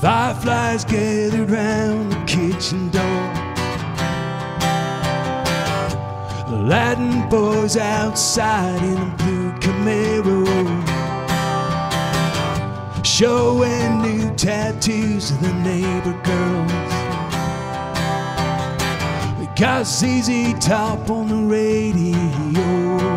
Fireflies gathered round the kitchen door. The Latin boys outside in a blue Camaro. Showing new tattoos of the neighbor girls. Got ZZ Top on the radio.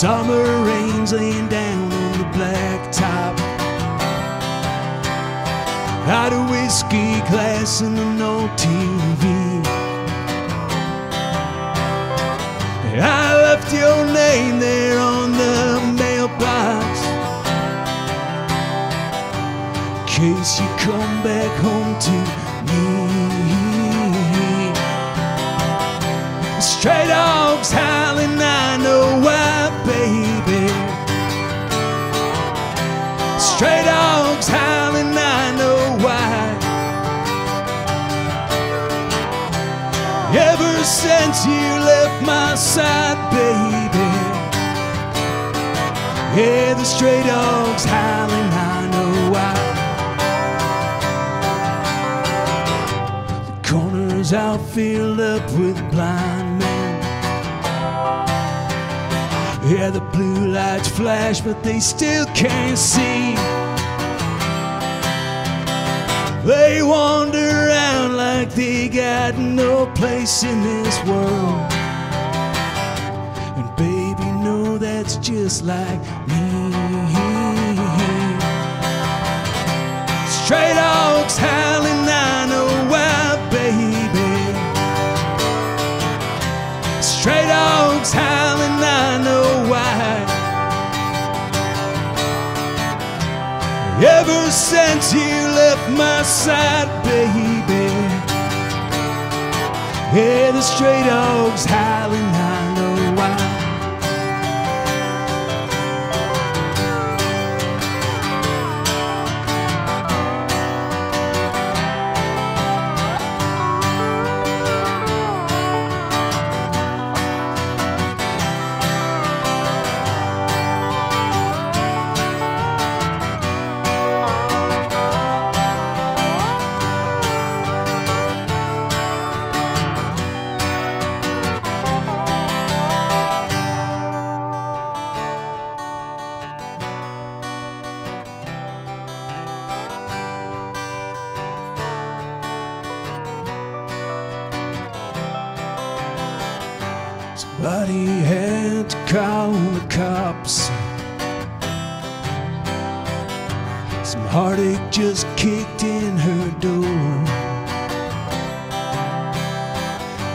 Summer rains laying down on the blacktop. Out of whiskey glass and an old TV. I left your name there on the mailbox. Case you come back home to me. Stray dogs howling, I Ever since you left my side, baby. Yeah, the stray dogs howling, I know why. The corners out filled up with blind men. Yeah, the blue lights flash, but they still can't see. They wander got no place in this world. And baby, no, that's just like me. Stray dogs howling, I know why, baby. Stray dogs howling, I know why. Ever since you left my side, baby. Yeah, the stray dogs howling, I Somebody had to call the cops. Some heartache just kicked in her door.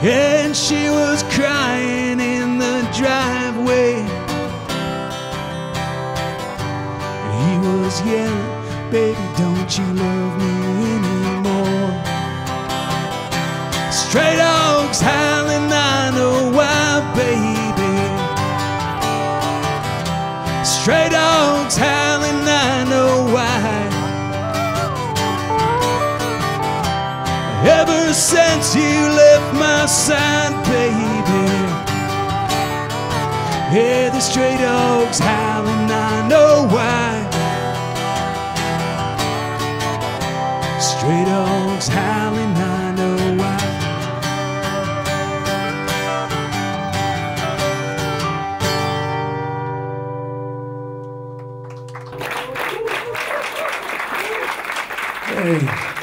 And she was crying in the driveway. And he was yelling, Baby, don't you love me anymore? Straight dogs Stray dogs howling, I know why. Ever since you left my side, baby. Yeah, the stray dogs howling, I know why. Stray dogs howling, Hey.